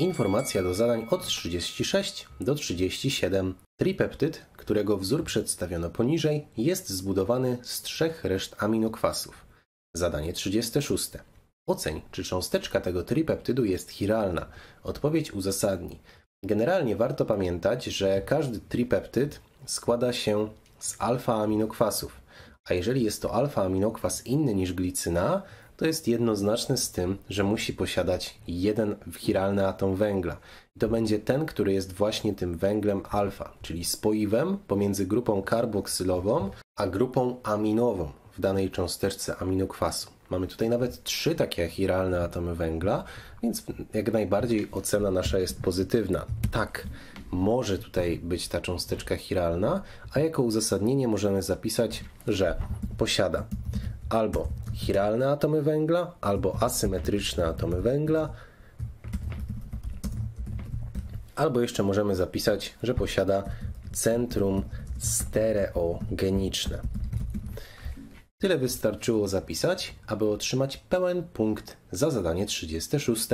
Informacja do zadań od 36 do 37. Tripeptyd, którego wzór przedstawiono poniżej, jest zbudowany z trzech reszt aminokwasów. Zadanie 36. Oceń, czy cząsteczka tego tripeptydu jest chiralna. Odpowiedź uzasadni. Generalnie warto pamiętać, że każdy tripeptyd składa się z alfa-aminokwasów, a jeżeli jest to alfa-aminokwas inny niż glicyna, to jest jednoznaczne z tym, że musi posiadać jeden chiralny atom węgla. I to będzie ten, który jest właśnie tym węglem alfa, czyli spoiwem pomiędzy grupą karboksylową a grupą aminową w danej cząsteczce aminokwasu. Mamy tutaj nawet trzy takie chiralne atomy węgla, więc jak najbardziej ocena nasza jest pozytywna. Tak, może tutaj być ta cząsteczka chiralna, a jako uzasadnienie możemy zapisać, że posiada albo chiralne atomy węgla, albo asymetryczne atomy węgla, albo jeszcze możemy zapisać, że posiada centrum stereogeniczne. Tyle wystarczyło zapisać, aby otrzymać pełen punkt za zadanie 36.